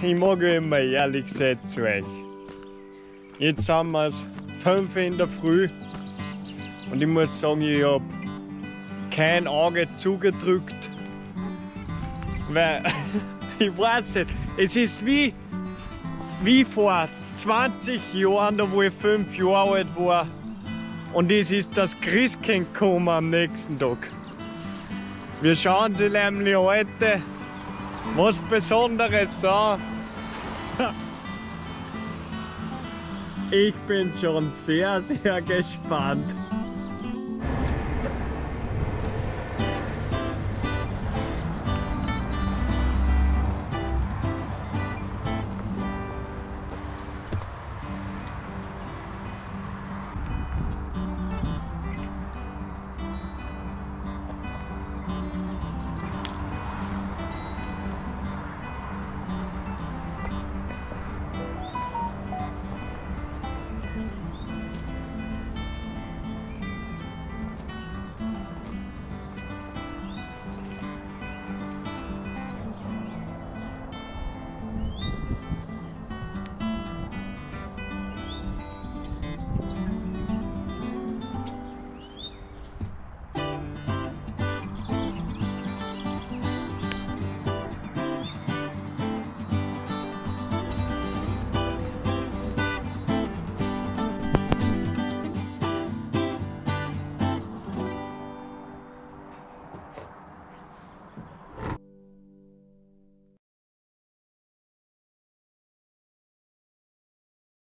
ich mag immer ehrlich sein zu euch. Jetzt sind wir es 5 in der Früh und ich muss sagen, ich habe kein Auge zugedrückt, weil ich weiß nicht, es ist wie, wie vor 20 Jahren, da wo ich 5 Jahre alt war und es ist das Christkind gekommen am nächsten Tag. Wir schauen sie nämlich heute was Besonderes an. Ich bin schon sehr, sehr gespannt.